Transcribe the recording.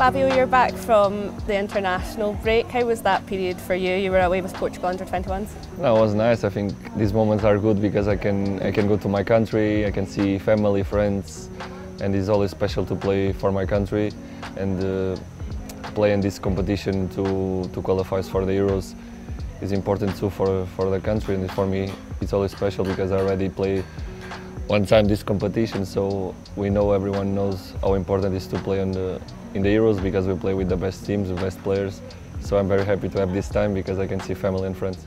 Fabio, you're back from the international break. How was that period for you? You were away with Portugal under 21s. No, it was nice. I think these moments are good because I can I can go to my country, I can see family, friends, and it's always special to play for my country and uh, play in this competition to to qualify for the Euros is important too for for the country and for me it's always special because I already play one time this competition, so we know everyone knows how important it is to play on the, in the Euros because we play with the best teams, the best players. So I'm very happy to have this time because I can see family and friends.